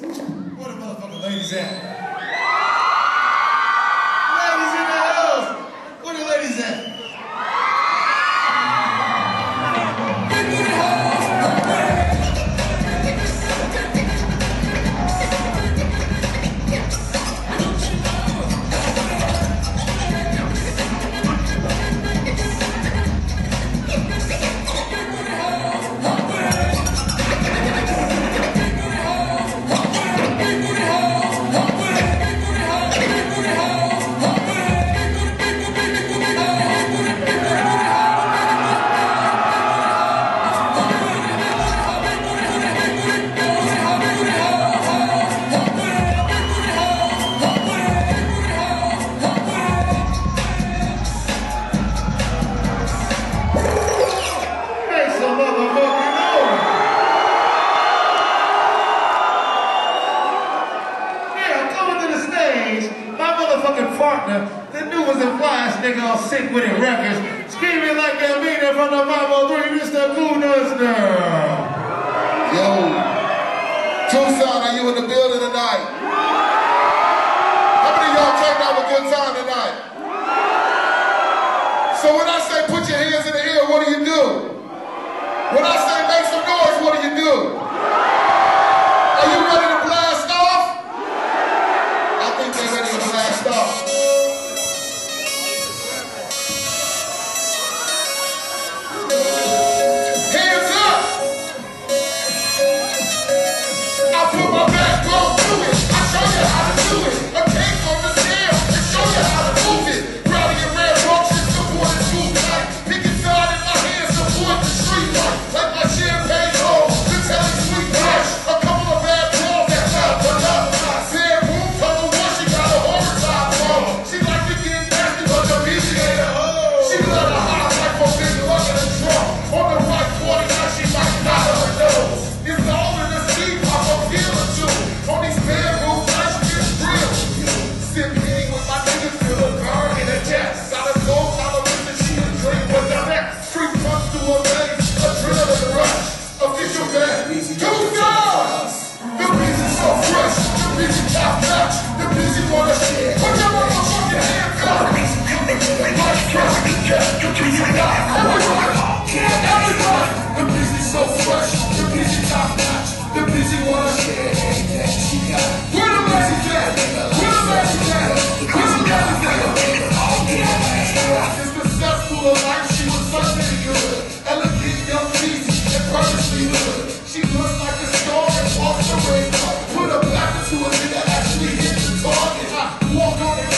What a motherfucking ladies at? nigga. The newest and flyest nigga on Sick Wid It Records. Screaming like that meaning from the 503, Mr. Boonusner. Yo. Tucson, are you in the building tonight? How many y'all turned out a good time tonight? So when I say put your hands in the air, what do you do? When I say make some noise, what do you do? walk on